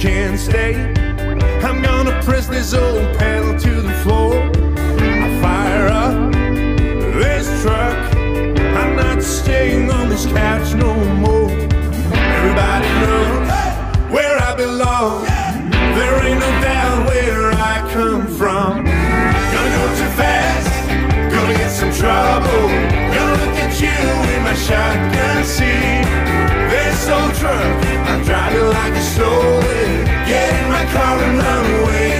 can stay. I'm gonna press this old pedal to the floor. I fire up this truck. I'm not staying on this couch no more. Everybody knows where I belong. There ain't no doubt where I come from. Gonna go too fast, gonna get some trouble. Gonna look at you in my shotgun seat. This old truck, I'm driving like a stolen crawling away.